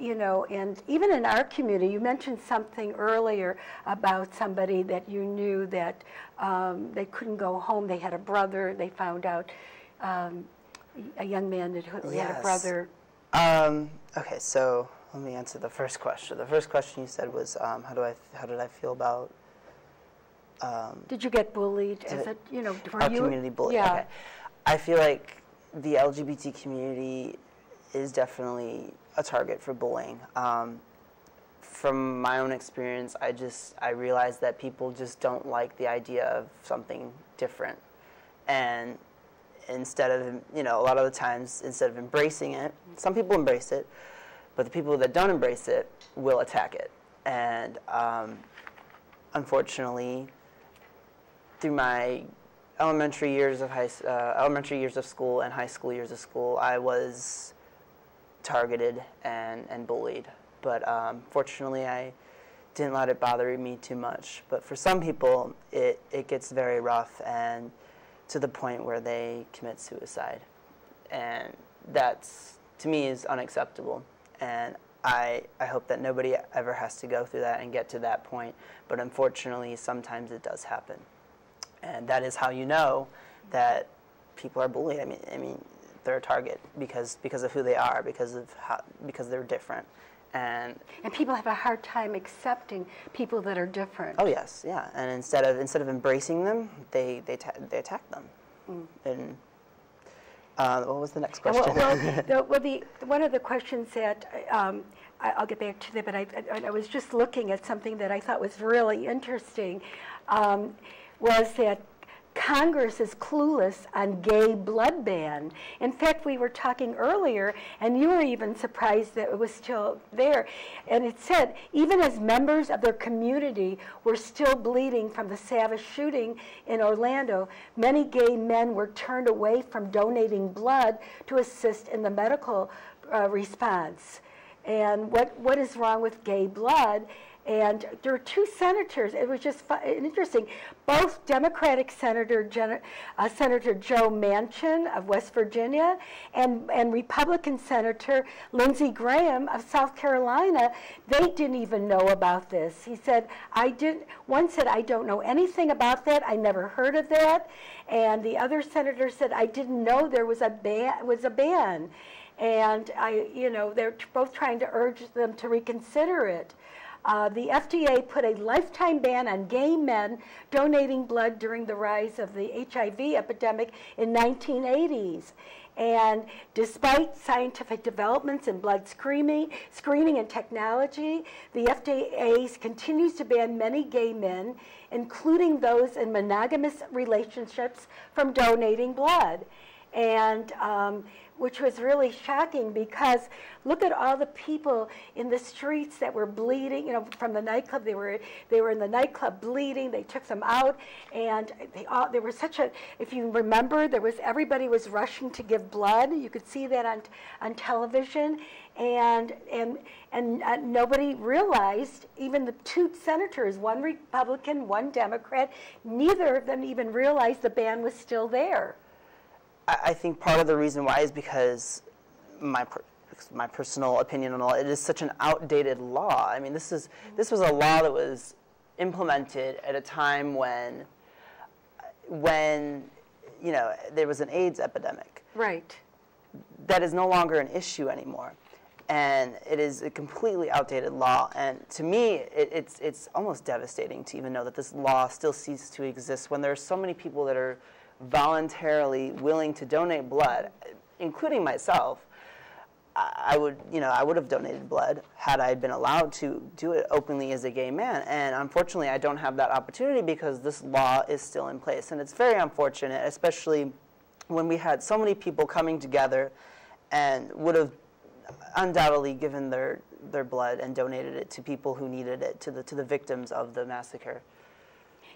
you know, and even in our community, you mentioned something earlier about somebody that you knew that um, they couldn't go home. They had a brother. They found out um, a young man that had Yes. a brother. Um, okay, so let me answer the first question. The first question you said was, um, how do I, how did I feel about um, Did you get bullied as Did- a, you know, were our you? community bullying? Yeah. Okay. I feel like the LGBT community is definitely a target for bullying. Um, from my own experience, I just I realized that people just don't like the idea of something different, and instead of you know a lot of the times instead of embracing it, some people embrace it, but the people that don't embrace it will attack it, and um, unfortunately, through my elementary years of high uh, elementary years of school and high school years of school, I was targeted and, and bullied. But um, fortunately, I didn't let it bother me too much. But for some people, it, it gets very rough and to the point where they commit suicide. And that's, to me, is unacceptable. And I, I hope that nobody ever has to go through that and get to that point. But unfortunately, sometimes it does happen. And that is how you know that people are bullied. I mean, I mean, they're a target because because of who they are, because of how, because they're different. And And people have a hard time accepting people that are different. oh yes, yeah. And instead of instead of embracing them, they they ta- they attack them. And uh, what was the next question? Well, well, the, well the, one of the questions that, um, I, I'll get back to that, but I, I, I was just looking at something that I thought was really interesting, um, was that Congress is clueless on gay blood ban. In fact, we were talking earlier, and you were even surprised that it was still there. And it said, even as members of their community were still bleeding from the Savage shooting in Orlando, many gay men were turned away from donating blood to assist in the medical uh, response. And what, what is wrong with gay blood? And there were two senators. It was just interesting. Both Democratic Senator Jen, uh, Senator Joe Manchin of West Virginia and, and Republican Senator Lindsey Graham of South Carolina, they didn't even know about this. He said, I didn't, one said, I don't know anything about that. I never heard of that. And the other senator said, I didn't know there was a ban, was a ban. And I, you know, they're both trying to urge them to reconsider it. Uh, the FDA put a lifetime ban on gay men donating blood during the rise of the HIV epidemic in 1980s. And despite scientific developments in blood screening, screening and technology, the FDA continues to ban many gay men, including those in monogamous relationships, from donating blood. And um, which was really shocking because look at all the people in the streets that were bleeding. You know, from the nightclub, they were they were in the nightclub bleeding. They took them out, and they all there was such a. If you remember, there was everybody was rushing to give blood. You could see that on on television, and and and uh, nobody realized. Even the two senators, one Republican, one Democrat, neither of them even realized the ban was still there. I I think part of the reason why is because my per- my personal opinion on all it is such an outdated law. I mean, this is this was a law that was implemented at a time when when you know there was an AIDS epidemic Right. that is no longer an issue anymore. And it is a completely outdated law. And to me, it, it's, it's almost devastating to even know that this law still ceases to exist when there are so many people that are voluntarily willing to donate blood, including myself. I would, you know, I would have donated blood had I been allowed to do it openly as a gay man. And unfortunately, I don't have that opportunity because this law is still in place. And it's very unfortunate, especially when we had so many people coming together and would have undoubtedly given their, their blood and donated it to people who needed it, to the, to the victims of the massacre.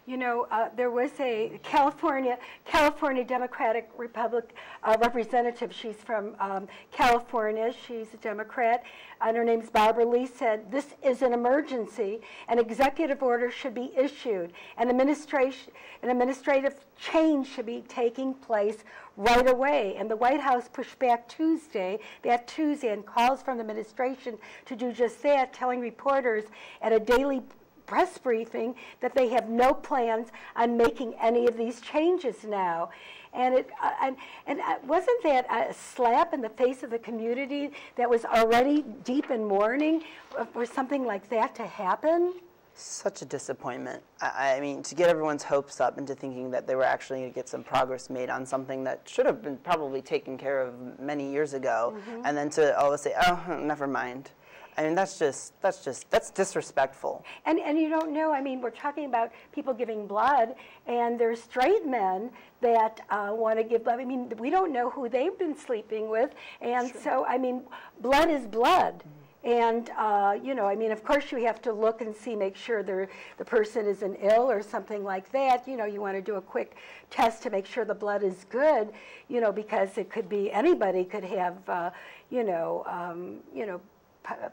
You know, uh, there was a California California Democratic Republic uh, representative. She's from um, California. She's a Democrat, and her name's Barbara Lee. Said this is an emergency. An executive order should be issued. An administration, an administrative change should be taking place right away. And the White House pushed back Tuesday, that Tuesday, and calls from the administration to do just that, telling reporters at a daily press briefing that they have no plans on making any of these changes now. And it uh, and, and uh, wasn't that a slap in the face of the community that was already deep in mourning for something like that to happen? Such a disappointment. I, I mean, to get everyone's hopes up into thinking that they were actually going to get some progress made on something that should have been probably taken care of many years ago, mm-hmm. and then to all of a say, oh, never mind. I mean, that's just that's just that's disrespectful. And and you don't know. I mean, we're talking about people giving blood, and there's straight men that uh, want to give blood. I mean, we don't know who they've been sleeping with, and sure. so I mean, blood is blood. Mm-hmm. And, uh, you know, I mean, of course, you have to look and see, make sure the person isn't ill or something like that. You know, you want to do a quick test to make sure the blood is good, you know, because it could be anybody could have, uh, you know, um, you know,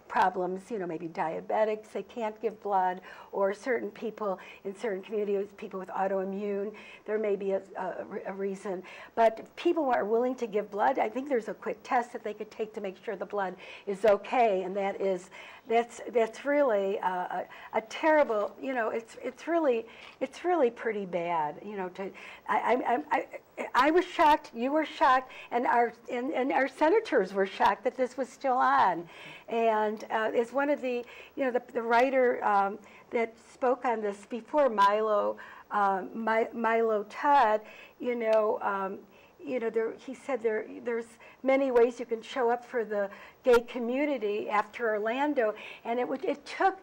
problems, you know, maybe diabetics, they can't give blood, or certain people in certain communities, people with autoimmune, there may be a, a, a, reason. But people are willing to give blood, I think there's a quick test that they could take to make sure the blood is okay, and that is, that's, that's really a, a, terrible, you know, it's, it's really, it's really pretty bad, you know, to, I, I, I, I was shocked, you were shocked, and our, and, and our senators were shocked that this was still on. And uh, it's one of the, you know, the, the writer um, that spoke on this before Milo, um, My, Milo Todd, you know, um, you know, there, he said there, there's many ways you can show up for the gay community after Orlando, and it, would, it took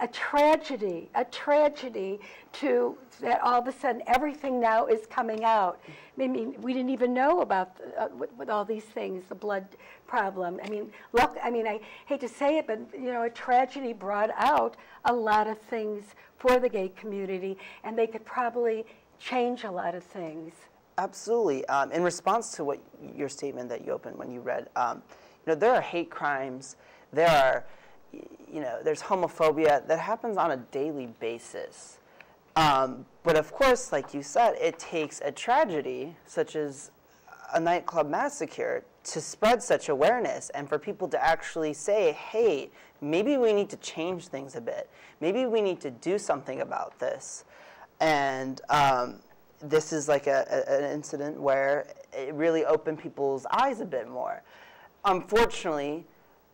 a tragedy, a tragedy to that all of a sudden everything now is coming out. I mean, we didn't even know about uh, with, with, all these things, the blood problem. I mean, look, I mean, I hate to say it, but you know, a tragedy brought out a lot of things for the gay community, and they could probably change a lot of things. Absolutely. Um, in response to what your statement that you opened when you read, um, you know, there are hate crimes. There are you know, there's homophobia that happens on a daily basis. Um, but of course, like you said, it takes a tragedy such as a nightclub massacre to spread such awareness and for people to actually say, hey, maybe we need to change things a bit. Maybe we need to do something about this. And um, this is like a, a, an incident where it really opened people's eyes a bit more. Unfortunately,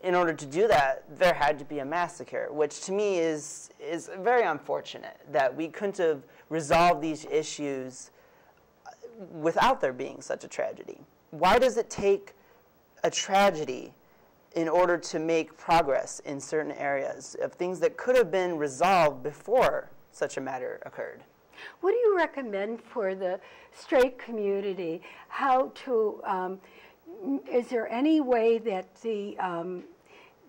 in order to do that, there had to be a massacre, which to me is, is very unfortunate that we couldn't have resolved these issues without there being such a tragedy. Why does it take a tragedy in order to make progress in certain areas of things that could have been resolved before such a matter occurred? What do you recommend for the straight community? How to, um, is there any way that the um,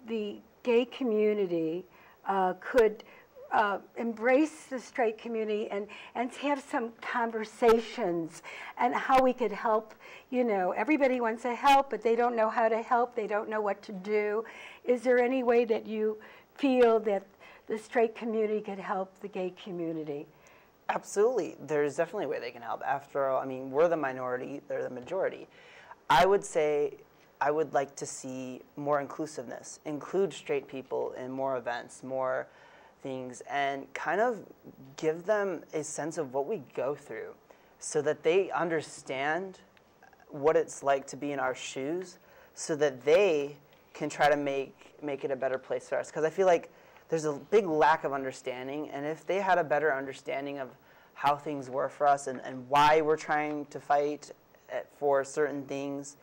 the gay community uh, could uh, embrace the straight community and, and have some conversations and how we could help. You know, everybody wants to help, but they don't know how to help. They don't know what to do. Is there any way that you feel that the straight community could help the gay community? Absolutely. There's definitely a way they can help. After all, I mean, we're the minority, they're the majority. I would say I would like to see more inclusiveness, include straight people in more events, more things, and kind of give them a sense of what we go through so that they understand what it's like to be in our shoes so that they can try to make, make it a better place for us. Because I feel like there's a big lack of understanding, and if they had a better understanding of how things were for us and, and why we're trying to fight eh, for certain things,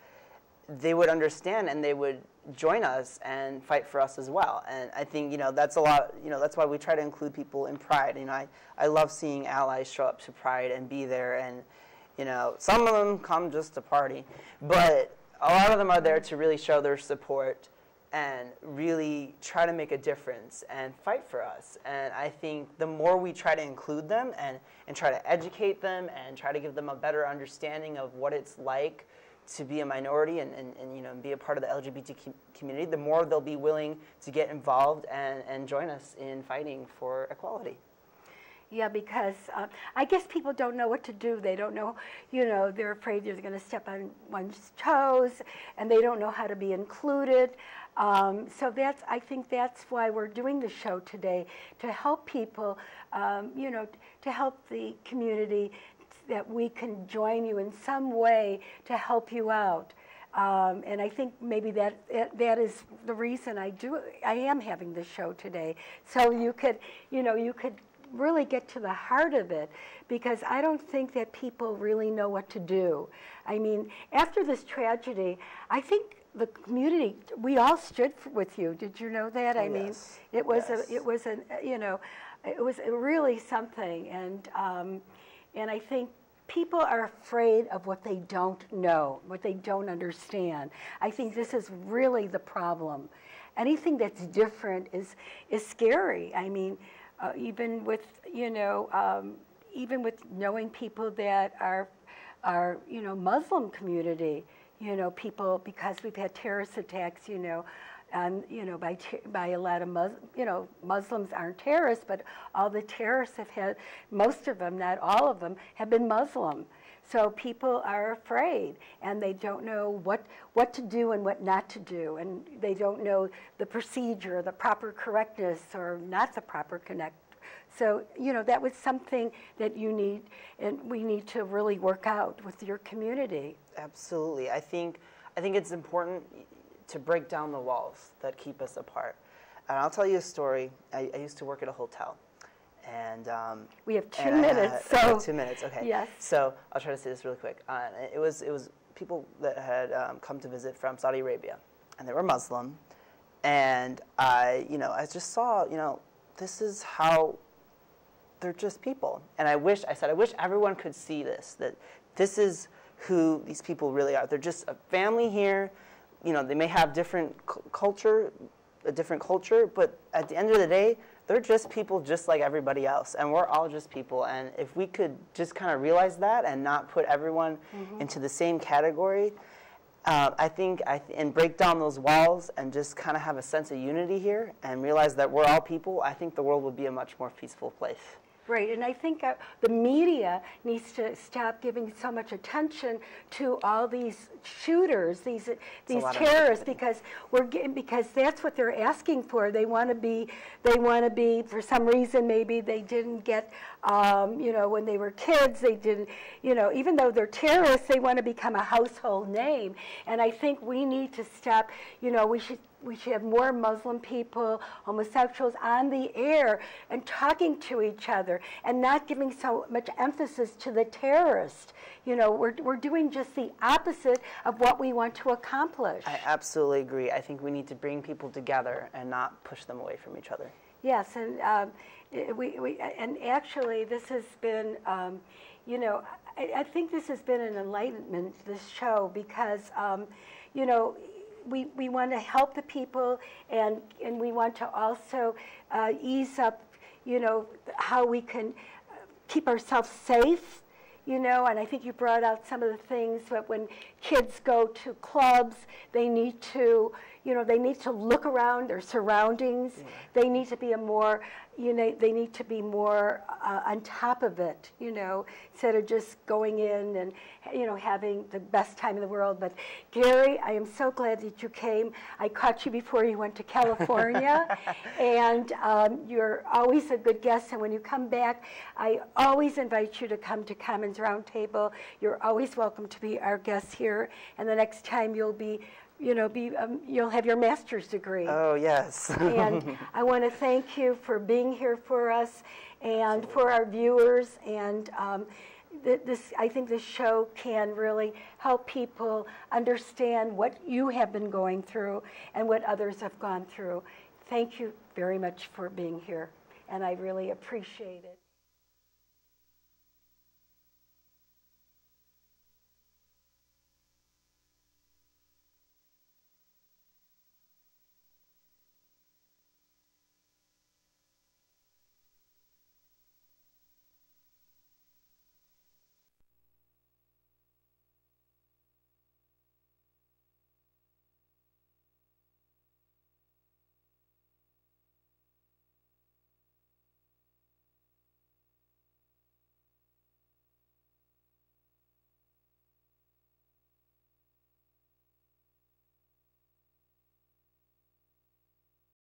they would understand and they would join us and fight for us as well. And I think you know that's a lot. You know that's why we try to include people in Pride. You know, I I love seeing allies show up to Pride and be there. And you know, some of them come just to party, but a lot of them are there to really show their support and really try to make a difference and fight for us. And I think the more we try to include them and, and try to educate them and try to give them a better understanding of what it's like to be a minority and, and, and you know, be a part of the LGBT community, the more they'll be willing to get involved and, and join us in fighting for equality. Yeah, because uh, I guess people don't know what to do. They don't know, you know, they're afraid they're going to step on one's toes, and they don't know how to be included. Um, so that's, I think that's why we're doing the show today to help people, um, you know, to help the community that we can join you in some way to help you out. Um, and I think maybe that that is the reason I do. I am having this show today, so you could, you know, you could really get to the heart of it because I don't think that people really know what to do. I mean, after this tragedy, I think the community, we all stood with you. Did you know that? I yes. mean, it was yes. a, it was a, you know, it was really something, and um, and I think people are afraid of what they don't know, what they don't understand. I think this is really the problem. Anything that's different is is scary. I mean, uh, even with you know um, even with knowing people that are are you know Muslim community you know people because we've had terrorist attacks you know and you know by by a lot of Mus- you know Muslims aren't terrorists but all the terrorists have had most of them not all of them have been Muslim so people are afraid and they don't know what, what to do and what not to do. And they don't know the procedure, the proper correctness or not the proper connect. So, you know, that was something that you need and we need to really work out with your community. Absolutely. I think, I think it's important to break down the walls that keep us apart. And I'll tell you a story. I, I used to work at a hotel. And um, we have two minutes. Had, so two minutes. Okay. Yes. So I'll try to say this really quick. Uh, it was it was people that had um, come to visit from Saudi Arabia, and they were Muslim, and I you know I just saw you know this is how they're just people, and I wish I said I wish everyone could see this that this is who these people really are. They're just a family here. You know, they may have different culture, a different culture, but at the end of the day, they're just people just like everybody else, and we're all just people. And if we could just kind of realize that and not put everyone mm-hmm. into the same category, uh, I think, I th- and break down those walls and just kind of have a sense of unity here and realize that we're all people, I think the world would be a much more peaceful place. Right, and I think uh, the media needs to stop giving so much attention to all these shooters, these these terrorists, because we're getting, because that's what they're asking for. They want to be, they want to be for some reason maybe they didn't get, um, you know, when they were kids they didn't, you know, even though they're terrorists, they want to become a household name, and I think we need to stop. You know, we should we should have more Muslim people, homosexuals on the air and talking to each other and not giving so much emphasis to the terrorist. You know, we're, we're doing just the opposite of what we want to accomplish. I absolutely agree. I think we need to bring people together and not push them away from each other. Yes, and um, we, we, and actually, this has been, um, you know, I, I, think this has been an enlightenment, this show, because, um, you know, we, we want to help the people and, and we want to also uh, ease up, you know, how we can keep ourselves safe, you know, and I think you brought out some of the things that when kids go to clubs, they need to, you know, they need to look around their surroundings. Yeah. They need to be a more you know, they need to be more uh, on top of it, you know, instead of just going in and, you know, having the best time in the world. But Gary, I am so glad that you came. I caught you before you went to California, and um, you're always a good guest. And when you come back, I always invite you to come to Cahnmann's Roundtable. You're always welcome to be our guest here. And the next time you'll be you know, be, um, you'll have your master's degree. Oh, yes. and I want to thank you for being here for us and for our viewers. And um, th- this, I think this show can really help people understand what you have been going through and what others have gone through. Thank you very much for being here, and I really appreciate it.